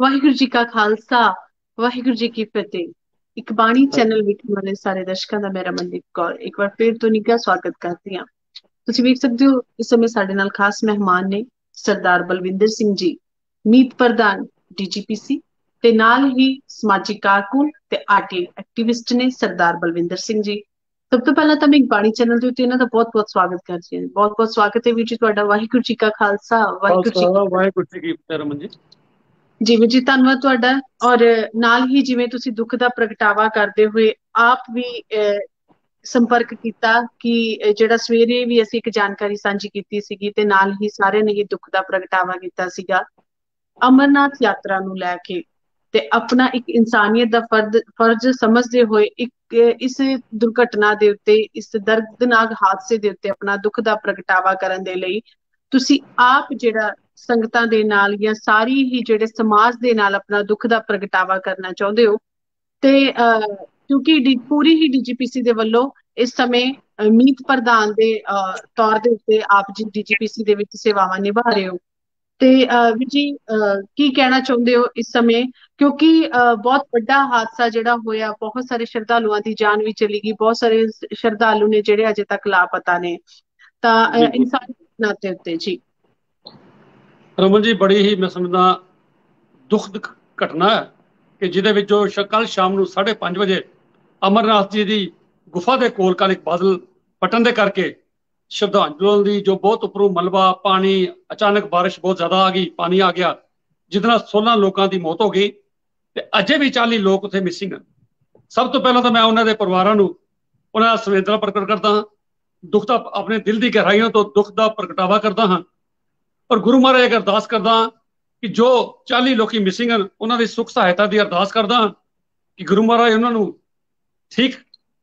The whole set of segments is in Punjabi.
ਵਾਹਿਗੁਰੂ ਜੀ ਕਾ ਖਾਲਸਾ, ਵਾਹਿਗੁਰੂ ਜੀ ਕੀ ਫਤਿਹ। ਇੱਕ ਬਾਣੀ ਚੈਨਲ ਵਿੱਚ ਵਾਲੇ ਸਾਰੇ ਦਰਸ਼ਕਾਂ ਦਾ ਮੇਰਾ ਮਨਦੀਪ ਕੌਰ। ਇੱਕ ਵਾਰ ਫਿਰ ਤੋਂ ਨਿੱਘਾ ਸਵਾਗਤ ਕਰਦੀ ਹਾਂ। ਤੁਸੀਂ ਵੇਖ ਸਕਦੇ ਹੋ, ਇਸ ਸਮੇਂ ਸਾਡੇ ਨਾਲ ਖਾਸ ਮਹਿਮਾਨ ਨੇ ਸਰਦਾਰ ਬਲਵਿੰਦਰ ਸਿੰਘ ਜੀ, ਮੀਤ ਪ੍ਰਧਾਨ ਡੀਜੀਪੀਸੀ ਤੇ ਨਾਲ ਹੀ ਸਮਾਜਿਕ ਕਾਰਕੁਨ ਤੇ ਆਰਟੀ ਐਕਟਿਵਿਸਟ ਨੇ ਸਰਦਾਰ ਬਲਵਿੰਦਰ ਸਿੰਘ ਜੀ। ਸਭ ਤੋਂ ਪਹਿਲਾਂ ਤਾਂ ਮੈਂ ਬਾਣੀ ਚੈਨਲ ਦੇ ਉੱਤੇ ਇਹਨਾਂ ਦਾ ਬਹੁਤ-ਬਹੁਤ ਸਵਾਗਤ ਕਰਦੀ ਹਾਂ। ਬਹੁਤ-ਬਹੁਤ ਸਵਾਗਤ ਹੈ ਵੀਰ ਜੀ ਤੁਹਾਡਾ। ਵਾਹਿਗੁਰੂ ਜੀ ਕਾ ਖਾਲਸਾ ਵਾਹਿਗੁਰੂ ਜੀ ਵਾਹਿਗੁਰੂ ਜੀ ਕੀ ਫਤਿਹ ਰਮਨ ਜੀ। ਜੀ ਵੀਰ ਜੀ ਧੰਨਵਾਦ ਤੁਹਾਡਾ। ਔਰ ਨਾਲ ਹੀ ਜਿਵੇਂ ਤੁਸੀਂ ਦੁੱਖ ਦਾ ਪ੍ਰਗਟਾਵਾ ਕਰਦੇ ਹੋਏ ਆਪ ਵੀ ਸੰਪਰਕ ਕੀਤਾ ਕਿ ਜਿਹੜਾ ਸਵੇਰੇ ਵੀ ਅਸੀਂ ਇੱਕ ਜਾਣਕਾਰੀ ਸਾਂਝੀ ਕੀਤੀ ਸੀਗੀ ਤੇ ਨਾਲ ਹੀ ਸਾਰਿਆਂ ਨੇ ਇਹ ਦੁੱਖ ਦਾ ਪ੍ਰਗਟਾਵਾ ਕੀਤਾ ਸੀਗਾ। ਅਮਰਨਾਥ ਯਾਤਰਾ ਨੂੰ ਲੈ ਕੇ। ਤੇ ਆਪਣਾ ਇੱਕ ਇਨਸਾਨੀਅਤ ਦਾ ਫਰਜ਼ ਫਰਜ਼ ਸਮਝਦੇ ਹੋਏ ਇੱਕ, ਇਸ ਦੁਰਘਟਨਾ ਦੇ ਉੱਤੇ, ਇਸ ਦਰਦਨਾਕ ਹਾਦਸੇ ਦੇ ਉੱਤੇ ਆਪਣਾ ਦੁੱਖ ਦਾ ਪ੍ਰਗਟਾਵਾ ਕਰਨ ਦੇ ਲਈ ਤੁਸੀਂ ਆਪ ਜਿਹੜਾ ਸੰਗਤਾਂ ਦੇ ਨਾਲ ਜਾਂ ਸਾਰੀ ਹੀ ਜਿਹੜੇ ਸਮਾਜ ਦੇ ਨਾਲ ਆਪਣਾ ਦੁੱਖ ਦਾ ਪ੍ਰਗਟਾਵਾ ਕਰਨਾ ਚਾਹੁੰਦੇ ਹੋ, ਤੇ ਕਿਉਂਕਿ ਪੂਰੀ ਹੀ ਡੀਜੀਪੀਸੀ ਦੇ ਵੱਲੋਂ ਇਸ ਸਮੇਂ ਮੀਤ ਪ੍ਰਧਾਨ ਦੇ ਤੌਰ ਦੇ ਉੱਤੇ ਆਪ ਜੀ ਡੀਜੀਪੀਸੀ ਦੇ ਵਿੱਚ ਸੇਵਾਵਾਂ ਨਿਭਾ ਰਹੇ ਹੋ। ਤੇ ਵੀ ਜੀ ਕੀ ਕਹਿਣਾ ਚਾਹੁੰਦੇ ਹੋ ਇਸ ਸਮੇਂ? ਕਿਉਂਕਿ ਬਹੁਤ ਵੱਡਾ ਹਾਦਸਾ ਜਿਹੜਾ ਹੋਇਆ ਬਹੁਤ ਸਾਰੇ ਸ਼ਰਧਾਲੂਆਂ ਦੀ ਜਾਨ ਵੀ ਚਲੀ ਗਈ ਬਹੁਤ ਸਾਰੇ ਸ਼ਰਧਾਲੂ ਨੇ ਜਿਹੜੇ ਅਜੇ ਤੱਕ ਲਾਪਤਾ ਨੇ। ਤਾਂ ਇਨਸਾਨੀ ਨਾਤੇ ਉੱਤੇ ਜੀ। ਰਮਨ ਜੀ ਬੜੀ ਹੀ ਮੈਂ ਸਮਝਦਾ ਦੁਖਦ ਘਟਨਾ ਹੈ ਕਿ ਜਿਹਦੇ ਵਿੱਚ ਜੋ ਕੱਲ ਸ਼ਾਮ ਨੂੰ 5:30 ਵਜੇ ਅਮਰਨਾਥ ਜੀ ਦੀ ਗੁਫਾ ਦੇ ਕੋਲ ਕੱਲ ਇੱਕ ਬਾਦਲ ਪਟਣ ਦੇ ਕਰਕੇ ਸ਼ਰਧਾਂਜਲੀ ਦੀ ਜੋ ਬਹੁਤ ਉੱਪਰੋਂ ਮਲਬਾ ਪਾਣੀ ਅਚਾਨਕ بارش ਬਹੁਤ ਜ਼ਿਆਦਾ ਆ ਗਈ ਪਾਣੀ ਆ ਗਿਆ ਜਿਹਦੇ ਨਾਲ 16 ਲੋਕਾਂ ਦੀ ਮੌਤ ਹੋ ਗਈ ਤੇ ਅਜੇ ਵੀ 40 ਲੋਕ ਉੱਥੇ ਮਿਸਿੰਗ ਹਨ ਸਭ ਤੋਂ ਪਹਿਲਾਂ ਤਾਂ ਮੈਂ ਉਹਨਾਂ ਦੇ ਪਰਿਵਾਰਾਂ ਨੂੰ ਉਹਨਾਂ ਦਾ ਸੰਵੇਦਨਾ ਪ੍ਰਗਟ ਕਰਦਾ ਹਾਂ ਦੁੱਖ ਦਾ ਆਪਣੇ ਦਿਲ ਦੀ ਗਹਿਰਾਈਆਂ ਤੋਂ ਦੁੱਖ ਦਾ ਪ੍ਰਗਟਾਵਾ ਕਰਦਾ ਹਾਂ ਔਰ ਗੁਰੂ ਮਹਾਰਾਜ ਅਗਰ ਅਰਦਾਸ ਕਰਦਾ ਕਿ ਜੋ 40 ਲੋਕੀ ਮਿਸਿੰਗ ਹਨ ਉਹਨਾਂ ਦੀ ਸੁਖ ਸਹਾਇਤਾ ਦੀ ਅਰਦਾਸ ਕਰਦਾ ਕਿ ਗੁਰੂ ਮਹਾਰਾਜ ਉਹਨਾਂ ਨੂੰ ਠੀਕ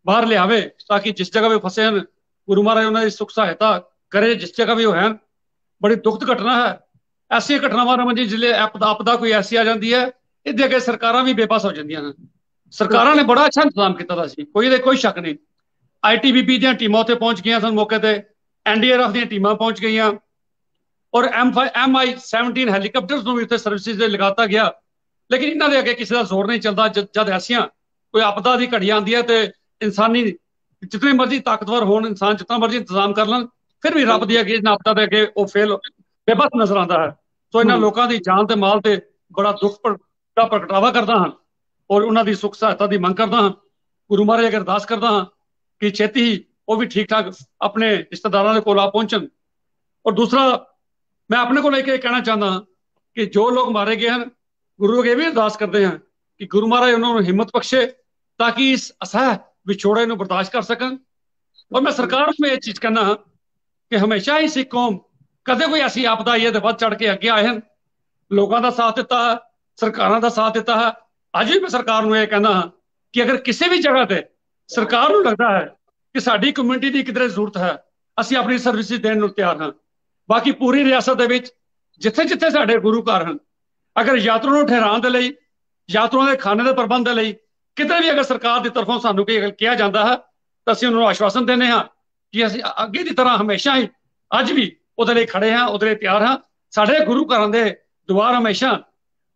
ਬਾਹਰ ਲਿਆਵੇ ਤਾਂ ਕਿ ਜਿਸ ਜਗ੍ਹਾ 'ਤੇ ਫਸੇ ਹਨ ਗੁਰੂ ਮਹਾਰਾਜ ਉਹਨਾਂ ਦੀ ਸੁਖ ਸਹਾਇਤਾ ਕਰੇ, ਜਿਸ ਜਗ੍ਹਾ ਵੀ ਉਹ ਹਨ ਬੜੀ ਦੁਖਦ ਘਟਨਾ ਹੈ। ਐਸੀ ਘਟਨਾਵਾਂ ਰਮਨ ਜੀ ਜ਼ਿਲ੍ਹੇ ਆਪਦਾ ਕੋਈ ਐਸੀ ਆ ਜਾਂਦੀ ਹੈ, ਇਹਦੇ ਅੱਗੇ ਸਰਕਾਰਾਂ ਵੀ ਬੇਬਸ ਹੋ ਜਾਂਦੀਆਂ ਹਨ। ਸਰਕਾਰਾਂ ਨੇ ਬੜਾ ਅੱਛਾ ਇੰਤਜ਼ਾਮ ਕੀਤਾ ਦਾ ਸੀ। ਕੋਈ ਇਹਦੇ ਕੋਈ ਸ਼ੱਕ ਨਹੀਂ। ਆਈਟੀਬੀਪੀ ਦੀਆਂ ਟੀਮਾਂ ਉੱਥੇ ਪਹੁੰਚ ਗਈਆਂ ਸਨ ਮੌਕੇ ਤੇ। ਐਨਡੀਆਰਐਫ ਦੀਆਂ ਟੀਮਾਂ ਪਹੁੰਚ ਗਈਆਂ। ਔਰ ਐਮ5 ਐਮਆਈ 17 ਹੈਲੀਕਾਪਟਰਸ ਨੂੰ ਵੀ ਉੱਥੇ ਸਰਵਿਸਿਜ਼ ਦੇ ਲਗਾਤਾ ਗਿਆ। ਲੇਕਿਨ ਇਹਨਾਂ ਦੇ ਅੱਗੇ ਕਿਸੇ ਦਾ ਜ਼ੋਰ ਨਹੀਂ ਚੱਲਦਾ। ਜਦ ਐਸੀਆਂ ਕੋਈ ਆਪਦਾ ਦੀ ਘੜੀ ਆਉਂਦੀ ਹੈ ਤੇ ਇਨਸਾਨੀ ਜਿਤਨੇ ਮਰਜ਼ੀ ਤਾਕਤਵਰ ਹੋਣ ਇਨਸਾਨ ਜਿੰਨਾ ਮਰਜ਼ੀ ਇੰਤਜ਼ਾਮ ਕਰ ਲੈਣ ਫਿਰ ਵੀ ਰੱਬ ਦੀ ਅੱਗੇ ਆਪਦਾ ਦੇ ਅੱਗੇ ਉਹ ਫੇਲ ਬੇਬਸ ਨਜ਼ਰ ਆਉਂਦਾ ਹੈ। ਸੋ ਇਹਨਾਂ ਲੋਕਾਂ ਦੀ ਜਾਨ ਤੇ ਮਾਲ ਤੇ ਬੜਾ ਦੁੱਖ ਦਾ ਪ੍ਰਗਟਾਵਾ ਕਰਦਾ ਹਾਂ ਔਰ ਉਹਨਾਂ ਦੀ ਸੁਖ ਸਹਾਇਤਾ ਦੀ ਮੰਗ ਕਰਦਾ ਹਾਂ। ਗੁਰੂ ਮਹਾਰਾਜ ਅਗਰ ਅਰਦਾਸ ਕਰਦਾ ਹਾਂ ਕਿ ਛੇਤੀ ਉਹ ਵੀ ਠੀਕ ਠਾਕ ਆਪਣੇ ਰਿਸ਼ਤੇਦਾਰਾਂ ਦੇ ਕੋਲ ਆ ਪਹੁੰਚਣ। ਔਰ ਦੂਸਰਾ ਮੈਂ ਆਪਣੇ ਕੋਲ ਇਹ ਕਹਿਣਾ ਚਾਹੁੰਦਾ ਕਿ ਜੋ ਲੋਕ ਮਾਰੇ ਗਏ ਹਨ ਗੁਰੂ ਅਗੇ ਵੀ ਅਰਦਾਸ ਕਰਦੇ ਹਾਂ ਕਿ ਗੁਰੂ ਮਹਾਰਾਜ ਉਹਨਾਂ ਨੂੰ ਹਿੰਮਤ ਬਖਸ਼ੇ ਤਾਂ ਕਿ ਇਸ ਅਸਹ ਵਿਛੋੜੇ ਨੂੰ ਬਰਦਾਸ਼ਤ ਕਰ ਸਕਣ। ਔਰ ਮੈਂ ਸਰਕਾਰ ਨੂੰ ਇਹ ਚੀਜ਼ ਕਹਿਣਾ ਕਿ ਹਮੇਸ਼ਾ ਹੀ ਸਿੱਖ ਕੌਮ, ਕਦੇ ਕੋਈ ਐਸੀ ਆਪਦਾ ਆਈ ਹੈ ਤੇ ਵੱਧ ਚੜ ਕੇ ਅੱਗੇ ਆਏ ਹਨ। ਲੋਕਾਂ ਦਾ ਸਾਥ ਦਿੱਤਾ ਹੈ, ਸਰਕਾਰਾਂ ਦਾ ਸਾਥ ਦਿੱਤਾ ਹੈ। ਅੱਜ ਵੀ ਮੈਂ ਸਰਕਾਰ ਨੂੰ ਇਹ ਕਹਿੰਦਾ ਹਾਂ ਕਿ ਅਗਰ ਕਿਸੇ ਵੀ ਜਗ੍ਹਾ ਤੇ ਸਰਕਾਰ ਨੂੰ ਲੱਗਦਾ ਹੈ ਕਿ ਸਾਡੀ ਕਮਿਊਨਿਟੀ ਦੀ ਕਿਧਰੇ ਜ਼ਰੂਰਤ ਹੈ, ਅਸੀਂ ਆਪਣੀ ਸਰਵਿਸਿਜ਼ ਦੇਣ ਨੂੰ ਤਿਆਰ ਹਾਂ। ਬਾਕੀ ਪੂਰੀ ਰਿਆਸਤ ਦੇ ਵਿੱਚ ਜਿੱਥੇ ਜਿੱਥੇ ਸਾਡੇ ਗੁਰੂ ਘਰ ਹਨ, ਅਗਰ ਯਾਤਰੂ ਨੂੰ ਠਹਿਰਾਉਣ ਦੇ ਲਈ, ਯਾਤਰੂਆਂ ਦੇ ਖਾਣੇ ਦੇ ਪ੍ਰਬੰਧ ਦੇ ਲਈ ਕਿਤੇ ਵੀ ਅਗਰ ਸਰਕਾਰ ਦੀ ਤਰਫੋਂ ਸਾਨੂੰ ਕੋਈ ਕਿਹਾ ਜਾਂਦਾ ਹੈ, ਤਾਂ ਅਸੀਂ ਉਹਨਾਂ ਨੂੰ ਆਸ਼ਵਾਸਨ ਦਿੰਦੇ ਹਾਂ ਕਿ ਅਸੀਂ ਅੱਗੇ ਦੀ ਤਰ੍ਹਾਂ ਹਮੇਸ਼ਾ ਹੀ ਅੱਜ ਵੀ ਉਹਦੇ ਲਈ ਖੜੇ ਹਾਂ, ਉਹਦੇ ਲਈ ਤਿਆਰ ਹਾਂ। ਸਾਡੇ ਗੁਰੂ ਘਰਾਂ ਦੇ ਦੁਆਰ ਹਮੇਸ਼ਾ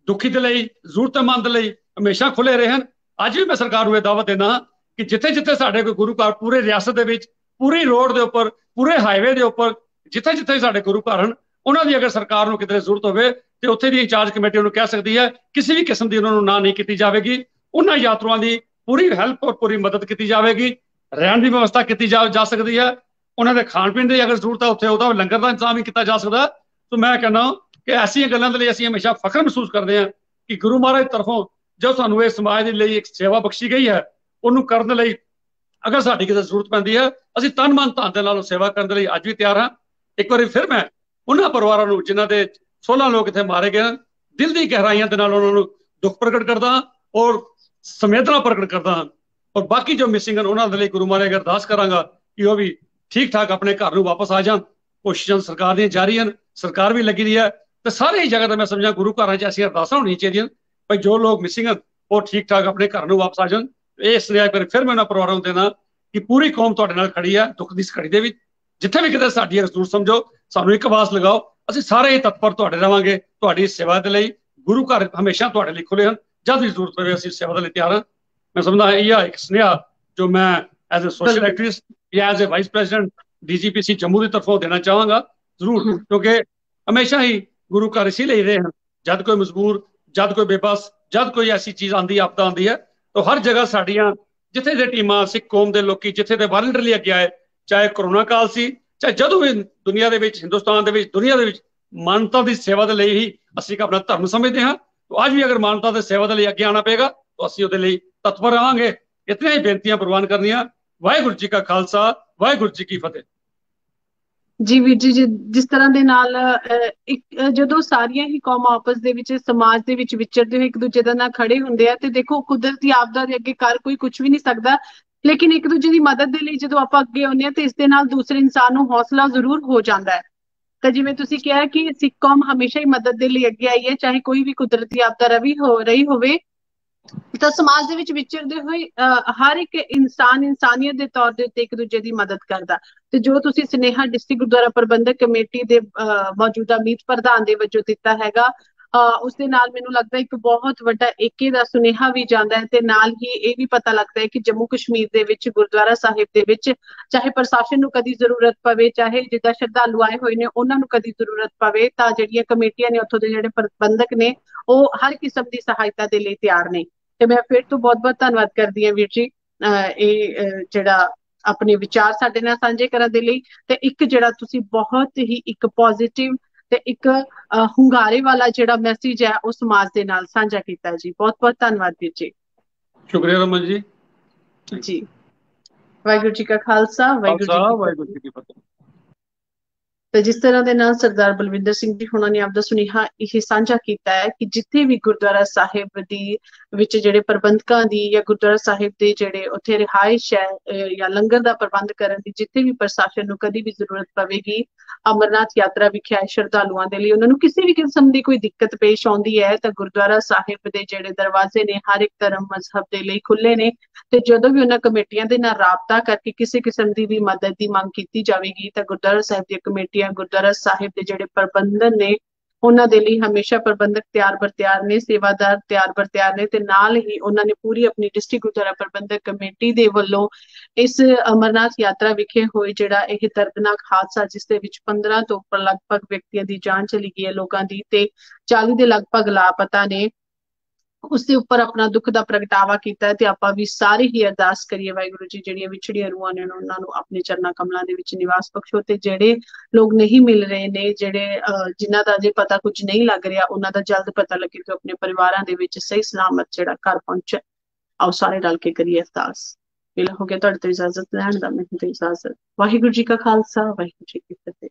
ਦੁਖੀ ਦੇ ਲਈ, ਜ਼ਰੂਰਤਮੰਦ ਲਈ ਹਮੇਸ਼ਾ ਖੁੱਲੇ ਰਹੇ ਹਨ। ਅੱਜ ਵੀ ਮੈਂ ਸਰਕਾਰ ਨੂੰ ਇਹ ਦਾਅਵਾ ਦਿੰਦਾ ਕਿ ਜਿੱਥੇ ਜਿੱਥੇ ਸਾਡੇ ਕੋਈ ਗੁਰੂ ਘਰ ਪੂਰੇ ਰਿਆਸਤ ਦੇ ਵਿੱਚ, ਪੂਰੀ ਰੋਡ ਦੇ ਉੱਪਰ, ਪੂਰੇ ਹਾਈਵੇ ਦੇ ਉੱਪਰ ਜਿੱਥੇ ਜਿੱਥੇ ਸਾਡੇ ਗੁਰੂ ਘਰ ਹਨ, ਉਹਨਾਂ ਦੀ ਅਗਰ ਸਰਕਾਰ ਨੂੰ ਕਿਤੇ ਜ਼ਰੂਰਤ ਹੋਵੇ, ਤੇ ਉੱਥੇ ਦੀ ਇੰਚਾਰਜ ਕਮੇਟੀ ਉਹਨੂੰ ਕਹਿ ਸਕਦੀ ਹੈ, ਕਿਸੇ ਵੀ ਕਿਸਮ ਦੀ ਉਹਨਾਂ ਨੂੰ ਨਾ ਨਹੀਂ ਕੀਤੀ ਜਾਵੇਗੀ। ਉਹਨਾਂ ਯਾਤਰੂਆਂ ਦੀ ਪੂਰੀ ਹੈਲਪ ਔਰ ਪੂਰੀ ਮਦਦ ਕੀਤੀ ਜਾਵੇਗੀ। ਰਹਿਣ ਦੀ ਵਿਵਸਥਾ ਕੀਤੀ ਜਾ ਸਕਦੀ ਹੈ। ਉਹਨਾਂ ਦੇ ਖਾਣ ਪੀਣ ਦੀ ਅਗਰ ਜ਼ਰੂਰਤ ਹੈ ਉੱਥੇ ਉਹਦਾ ਲੰਗਰ ਦਾ ਇੰਤਜ਼ਾਮ ਵੀ ਕੀਤਾ ਜਾ ਸਕਦਾ। ਸੋ ਮੈਂ ਕਹਿੰਦਾ ਕਿ ਐਸੀਆਂ ਗੱਲਾਂ ਦੇ ਲਈ ਅਸੀਂ ਹਮੇਸ਼ਾ ਫਖਰ ਮਹਿਸੂਸ ਕਰਦੇ ਹਾਂ ਕਿ ਗੁਰੂ ਮਹਾਰਾਜ ਤਰਫੋਂ ਜੋ ਸਾਨੂੰ ਇਹ ਸਮਾਜ ਦੇ ਲਈ ਇੱਕ ਸੇਵਾ ਬਖਸ਼ੀ ਗਈ ਹੈ, ਉਹਨੂੰ ਕਰਨ ਲਈ ਅਗਰ ਸਾਡੀ ਕਿਸੇ ਜ਼ਰੂਰਤ ਪੈਂਦੀ ਹੈ, ਅਸੀਂ ਤਨ ਮਨ ਧਨ ਦੇ ਨਾਲ ਉਹ ਸੇਵਾ ਕਰਨ ਦੇ ਲਈ ਅੱਜ ਵੀ ਤਿਆਰ ਹਾਂ। ਇੱਕ ਵਾਰੀ ਫਿਰ ਮੈਂ ਉਹਨਾਂ ਪਰਿਵਾਰਾਂ ਨੂੰ, ਜਿਨ੍ਹਾਂ ਦੇ 16 ਲੋਕ ਇੱਥੇ ਮਾਰੇ ਗਏ ਦਿਲ ਦੀ ਗਹਿਰਾਈਆਂ ਦੇ ਨਾਲ ਉਹਨਾਂ ਨੂੰ ਦੁੱਖ ਪ੍ਰਗਟ ਕਰਦਾ ਔਰ ਸੰਵੇਦਨਾ ਪ੍ਰਗਟ ਕਰਦਾ ਹਾਂ। ਔਰ ਬਾਕੀ ਜੋ ਮਿਸਿੰਗ ਹਨ, ਉਹਨਾਂ ਦੇ ਲਈ ਗੁਰੂ ਮਹਾਰਾਜ ਅਰਦਾਸ ਕਰਾਂਗਾ ਕਿ ਉਹ ਵੀ ਠੀਕ ਠਾਕ ਆਪਣੇ ਘਰ ਨੂੰ ਵਾਪਸ ਆ ਜਾਣ। ਕੋਸ਼ਿਸ਼ਾਂ ਸਰਕਾਰ ਦੀਆਂ ਜਾਰੀ ਹਨ, ਸਰਕਾਰ ਵੀ ਲੱਗੀ ਰਹੀ ਹੈ। ਤੇ ਸਾਰੇ ਹੀ ਜਗ੍ਹਾ ਤੇ ਮੈਂ ਸਮਝਾਂ, ਗੁਰੂ ਘਰਾਂ 'ਚ ਐਸੀ ਅਰਦਾਸਾਂ ਹੋਣੀਆਂ ਚਾਹੀਦੀਆਂ ਭਈ ਜੋ ਲੋਕ ਮਿਸਿੰਗ ਹਨ, ਉਹ ਠੀਕ ਠਾਕ ਆਪਣੇ ਘਰ ਨੂੰ ਵਾਪਸ ਆ ਜਾਣ। ਇਸ ਲਈ ਪਰ ਫਿਰ ਮੈਂ ਉਹਨਾਂ ਪਰਿਵਾਰਾਂ ਨੂੰ ਦੇਣਾ ਕਿ ਪੂਰੀ ਕੌਮ ਤੁਹਾਡੇ ਨਾਲ ਖੜੀ ਹੈ, ਦੁੱਖ ਦੀ ਘੜੀ ਦੇ ਵਿੱਚ। ਜਿੱਥੇ ਵੀ ਕਿਤੇ ਸਾਡੀ ਜ਼ਰੂਰ ਸਮਝੋ, ਸਾਨੂੰ ਇੱਕ ਆਵਾਜ਼ ਲਗਾਓ, ਅਸੀਂ ਸਾਰੇ ਹੀ ਤਤਪਰ ਤੁਹਾਡੇ ਰਵਾਂਗੇ, ਤੁਹਾਡੀ ਸੇਵਾ ਦੇ ਲਈ। ਗੁਰੂ ਘਰ ਹਮੇਸ਼ਾ ਤੁਹਾਡੇ ਲਈ ਖੁੱਲੇ ਹਨ। ਜਦ ਵੀ ਜ਼ਰੂਰਤ ਪਵੇ ਅਸੀਂ ਸੇਵਾ ਦੇ ਲਈ ਤਿਆਰ ਹਾਂ। ਮੈਂ ਸਮਝਦਾ ਇਹ ਆ ਇੱਕ ਸੁਨੇਹਾ ਜੋ ਮੈਂ ਐਜ਼ ਅ ਸੋਸ਼ਲ ਐਕਟਿਵਿਸਟ ਜਾਂ as a vice president DGPC Jammu ਦੀ ਤਰਫੋਂ ਦੇਣਾ ਚਾਹਾਂਗਾ। ਜ਼ਰੂਰ ਕਿਉਂਕਿ ਹਮੇਸ਼ਾ ਹੀ ਗੁਰੂ ਘਰ ਇਸੇ ਲਈ ਰਹੇ ਹਨ। ਜਦ ਕੋਈ ਮਜਬੂਰ ਜਦ ਕੋਈ ਬੇਬਸ ਜਦ ਕੋਈ ਐਸੀ ਚੀਜ਼ ਆਂਦੀ ਆਪਦਾ ਆਂਦੀ ਹੈ ਤਾਂ ਹਰ ਜਗ੍ਹਾ ਸਾਡੀਆਂ ਜਿੱਥੇ ਦੇ ਟੀਮਾਂ ਸਿੱਖ ਕੌਮ ਦੇ ਲੋਕੀ ਜਿੱਥੇ ਦੇ ਵਾਲੰਟਰਲੀ ਅੱਗੇ ਆਏ ਚਾਹੇ ਕਰੋਨਾ ਕਾਲ ਸੀ ਚਾਹੇ ਜਦੋਂ ਵੀ ਦੁਨੀਆ ਦੇ ਵਿੱਚ ਹਿੰਦੁਸਤਾਨ ਦੇ ਵਿੱਚ ਦੁਨੀਆ ਦੇ ਵਿੱਚ ਮਾਨਵਤਾ ਦੀ ਸੇਵਾ ਦੇ ਲਈ ਹੀ ਅਸੀਂ ਆਪਣਾ ਧਰਮ ਸਮਝਦੇ ਹਾਂ। ਤਾਂ ਅੱਜ ਵੀ ਅਗਰ ਮਾਨਵਤਾ ਦੇ ਸੇਵਾ ਦੇ ਲਈ ਅੱਗੇ ਆਣਾ ਪਏਗਾ, ਤਾਂ ਅਸੀਂ ਉਹਦੇ ਲਈ ਤਤਪਰ ਰਹਾਂਗੇ। ਇਤਨੀਆਂ ਹੀ ਬੇਨਤੀਆਂ ਪ੍ਰਵਾਨ ਕਰਨੀਆਂ। ਵਾਹਿਗੁਰੂ ਜੀ ਕਾ ਖਾਲਸਾ, ਵਾਹਿਗੁਰੂ ਜੀ ਕੀ ਫਤਿਹ। ਜੀ ਵੀਰ ਜੀ ਜਿਸ ਤਰ੍ਹਾਂ ਦੇ ਨਾਲ ਜਦੋਂ ਸਾਰੀਆਂ ਹੀ ਕੌਮਾਂ ਆਪਸ ਦੇ ਵਿੱਚ, ਸਮਾਜ ਦੇ ਵਿੱਚ ਵਿਚਰਦੇ ਹੋਏ ਇੱਕ ਦੂਜੇ ਦੇ ਨਾਲ ਖੜੇ ਹੁੰਦੇ ਆ, ਤੇ ਦੇਖੋ ਕੁਦਰਤੀ ਆਪਦਾ ਦੇ ਅੱਗੇ ਕਰ ਕੋਈ ਕੁਝ ਵੀ ਨਹੀਂ ਸਕਦਾ। ਲੇਕਿਨ ਇੱਕ ਦੂਜੇ ਦੀ ਮਦਦ ਦੇ ਲਈ ਜਦੋਂ ਆਪਾਂ ਅੱਗੇ ਆਉਂਦੇ ਆ, ਤੇ ਇਸ ਦੇ ਨਾਲ ਦੂਸਰੇ ਇਨਸਾਨ ਨੂੰ ਹੌਸਲਾ ਜ਼ਰੂਰ ਹੋ ਜਾਂਦਾ ਹੈ। ਤਾਂ ਜਿਵੇਂ ਤੁਸੀਂ ਕਿਹਾ ਕਿ ਸਿੱਖ ਕੌਮ ਹਮੇਸ਼ਾ ਹੀ ਮਦਦ ਦੇ ਲਈ ਅੱਗੇ ਆਈ ਹੈ, ਚਾਹੇ ਕੋਈ ਵੀ ਕੁਦਰਤੀ ਆਪਦਾ ਰਵੀ ਹੋ, ਰਹੀ ਹੋਵੇ, ਤਾਂ ਸਮਾਜ ਦੇ ਵਿੱਚ ਵਿਚਰਦੇ ਹੋਏ ਹਰ ਇੱਕ ਇਨਸਾਨ ਇਨਸਾਨੀਅਤ ਦੇ ਤੌਰ ਦੇ ਉੱਤੇ ਇੱਕ ਦੂਜੇ ਦੀ ਮਦਦ ਕਰਦਾ। ਤੇ ਜੋ ਤੁਸੀਂ ਸਨੇਹਾ ਡਿਸਟ੍ਰਿਕਟ ਗੁਰਦੁਆਰਾ ਪ੍ਰਬੰਧਕ ਕਮੇਟੀ ਦੇ ਮੌਜੂਦਾ ਮੀਤ ਪ੍ਰਧਾਨ ਦੇ ਵਜੋਂ ਦਿੱਤਾ ਹੈਗਾ ਉਸ ਦੇ ਨਾਲ ਮੈਨੂੰ ਲੱਗਦਾ ਇੱਕ ਬਹੁਤ ਵੱਡਾ ਏਕੇ ਦਾ ਸੁਨੇਹਾ ਵੀ ਜਾਂਦਾ ਹੈ ਤੇ ਨਾਲ ਹੀ ਇਹ ਵੀ ਪਤਾ ਲੱਗਦਾ ਹੈ ਕਿ ਜੰਮੂ ਕਸ਼ਮੀਰ ਦੇ ਵਿੱਚ, ਗੁਰਦੁਆਰਾ ਸਾਹਿਬ ਦੇ ਵਿੱਚ ਚਾਹੇ ਪ੍ਰਸ਼ਾਸਨ ਨੂੰ ਕਦੀ ਜ਼ਰੂਰਤ ਪਵੇ, ਚਾਹੇ ਜਿੱਦਾਂ ਸ਼ਰਧਾਲੂ ਆਏ ਹੋਏ ਨੇ, ਉਹਨਾਂ ਨੂੰ ਕਦੀ ਜ਼ਰੂਰਤ ਪਵੇ, ਤਾਂ ਜਿਹੜੀਆਂ ਕਮੇਟੀਆਂ ਨੇ, ਉੱਥੋਂ ਦੇ ਜਿਹੜੇ ਪ੍ਰਬੰਧਕ ਨੇ, ਉਹ ਹਰ ਕਿਸਮ ਦੀ ਸਹਾਇਤਾ ਦੇ ਲਈ ਤਿਆਰ ਨੇ। ਤੇ ਮੈਂ ਫਿਰ ਤੋਂ ਬਹੁਤ-ਬਹੁਤ ਧੰਨਵਾਦ ਕਰਦੀ ਹਾਂ ਵੀਰ ਜੀ ਇਹ ਜਿਹੜਾ ਆਪਣੇ ਵਿਚਾਰ ਸਾਡੇ ਨਾਲ ਸਾਂਝੇ ਕਰਨ ਦੇ ਲਈ। ਤੇ ਇੱਕ ਜਿਹੜਾ ਤੁਸੀਂ ਬਹੁਤ ਹੀ ਇੱਕ ਪੋਜ਼ਿਟਿਵ ਤੇ ਇੱਕ ਹੁੰਗਾਰੇ ਵਾਲਾ ਜਿਹੜਾ ਮੈਸੇਜ ਹੈ ਉਹ ਸਮਾਜ ਦੇ ਨਾਲ ਸਾਂਝਾ ਕੀਤਾ ਜੀ। ਬਹੁਤ-ਬਹੁਤ ਧੰਨਵਾਦ ਵੀਰ ਜੀ। ਸ਼ੁਕਰੀਆ ਰਮਨ ਜੀ। ਜੀ। ਵਾਹਿਗੁਰੂ ਜੀ ਕਾ ਖਾਲਸਾ ਵਾਹਿਗੁਰੂ ਜੀ ਕੀ ਫਤਿਹ। ਤੇ ਜਿਸ ਤਰ੍ਹਾਂ ਦੇ ਨਾਲ ਸਰਦਾਰ ਬਲਵਿੰਦਰ ਸਿੰਘ ਜੀ ਹੁਣਾਂ ਨੇ ਆਪਦਾ ਸੁਨੇਹਾ ਇਹ ਸਾਂਝਾ ਕੀਤਾ ਹੈ ਕਿ ਜਿੱਥੇ ਵੀ ਗੁਰਦੁਆਰਾ ਸਾਹਿਬ ਦੀ ਵਿੱਚ ਜਿਹੜੇ ਪ੍ਰਬੰਧਕਾਂ ਦੀ ਜਾਂ ਗੁਰਦੁਆਰਾ ਸਾਹਿਬ ਦੇ ਜਿਹੜੇ ਉੱਥੇ ਰਿਹਾਇਸ਼ ਹੈ ਜਾਂ ਲੰਗਰ ਦਾ ਪ੍ਰਬੰਧ ਕਰਨ ਦੀ ਜਿੱਥੇ ਵੀ ਪ੍ਰਸ਼ਾਸਨ ਨੂੰ ਕਦੀ ਵੀ ਜ਼ਰੂਰਤ ਪਵੇਗੀ, ਅਮਰਨਾਥ ਯਾਤਰਾ ਵਿਖੇ ਆਏ ਸ਼ਰਧਾਲੂਆਂ ਦੇ ਲਈ ਉਹਨਾਂ ਨੂੰ ਕਿਸੇ ਵੀ ਕਿਸਮ ਦੀ ਕੋਈ ਦਿੱਕਤ ਪੇਸ਼ ਆਉਂਦੀ ਹੈ ਤਾਂ ਗੁਰਦੁਆਰਾ ਸਾਹਿਬ ਦੇ ਜਿਹੜੇ ਦਰਵਾਜ਼ੇ ਨੇ ਹਰ ਇੱਕ ਧਰਮ ਮਜ਼ਹਬ ਦੇ ਲਈ ਖੁੱਲੇ ਨੇ ਤੇ ਜਦੋਂ ਵੀ ਉਹਨਾਂ ਕਮੇਟੀਆਂ ਦੇ ਨਾਲ ਰਾਬਤਾ ਕਰਕੇ ਕਿਸੇ ਕਿਸਮ ਦੀ ਵੀ ਮਦਦ ਦੀ ਮੰਗ ਕੀਤੀ ਜਾਵੇਗੀ ਤਾਂ ਗੁਰਦੁਆਰਾ ਸਾਹਿਬ ਦੀ ਕਮੇਟੀਆਂ ਗੁਰਦੁਆਰਾ ਸਾਹਿਬ ਦੇ ਜਿਹੜੇ ਪ੍ਰਬੰਧਨ ਨੇ, ਉਹਨਾਂ ਦੇ ਲਈ ਹਮੇਸ਼ਾ ਪ੍ਰਬੰਧਕ ਤਿਆਰ ਬਰ ਤਿਆਰ ਨੇ, ਸੇਵਾਦਾਰ ਤਿਆਰ ਬਰ ਤਿਆਰ ਨੇ ਤੇ ਨਾਲ ਹੀ ਉਹਨਾਂ ਨੇ ਪੂਰੀ ਆਪਣੀ ਡਿਸਟ੍ਰਿਕਟ ਗੁਰਦੁਆਰਾ ਪ੍ਰਬੰਧਕ ਕਮੇਟੀ ਦੇ ਵੱਲੋਂ ਇਸ ਅਮਰਨਾਥ ਯਾਤਰਾ ਵਿਖੇ ਹੋਏ ਜਿਹੜਾ ਇਹ ਦਰਦਨਾਕ ਹਾਦਸਾ ਜਿਸ ਦੇ ਵਿੱਚ 15 ਤੋਂ ਉੱਪਰ ਲਗਭਗ ਵਿਅਕਤੀਆਂ ਦੀ ਜਾਨ ਚਲੀ ਗਈ ਹੈ ਲੋਕਾਂ ਦੀ ਤੇ 40 ਦੇ ਲਗਭਗ ਲਾਪਤਾ ਨੇ। ਉਸ ਦੇ ਉੱਪਰ ਆਪਣਾ ਦੁੱਖ ਦਾ ਪ੍ਰਗਟਾਵਾ ਕੀਤਾ ਤੇ ਆਪਾਂ ਵੀ ਸਾਰੇ ਹੀ ਅਰਦਾਸ ਕਰੀਏ ਵਾਹਿਗੁਰੂ ਜੀ, ਜਿਹੜੀਆਂ ਵਿਛੜੀਆਂ ਰੂਹਾਂ ਨੇ ਉਹਨਾਂ ਨੂੰ ਆਪਣੇ ਚਰਨਾਂ ਕਮਲਾਂ ਦੇ ਵਿੱਚ ਨਿਵਾਸ ਬਖਸ਼ੋ ਤੇ ਜਿਹੜੇ ਲੋਕ ਨਹੀਂ ਮਿਲ ਰਹੇ ਨੇ, ਜਿਹੜੇ ਜਿਨ੍ਹਾਂ ਦਾ ਅਜੇ ਪਤਾ ਕੁਝ ਨਹੀਂ ਲੱਗ ਰਿਹਾ, ਉਹਨਾਂ ਦਾ ਜਲਦ ਪਤਾ ਲੱਗੇ ਕਿ ਆਪਣੇ ਪਰਿਵਾਰਾਂ ਦੇ ਵਿੱਚ ਸਹੀ ਸਲਾਮਤ ਜਿਹੜਾ ਘਰ ਪਹੁੰਚੇ। ਆਓ ਸਾਰੇ ਰਲ ਕੇ ਕਰੀਏ ਅਰਦਾਸ। ਮਿਲ ਹੋ ਗਿਆ, ਤੁਹਾਡੇ ਤੋਂ ਇਜਾਜ਼ਤ ਲੈਣ ਦਾ, ਮੈਨੂੰ ਤੇ ਇਜਾਜ਼ਤ। ਵਾਹਿਗੁਰੂ ਜੀ ਕਾ ਖਾਲਸਾ, ਵਾਹਿਗੁਰੂ ਜੀ ਕੀ ਫਤਿਹ।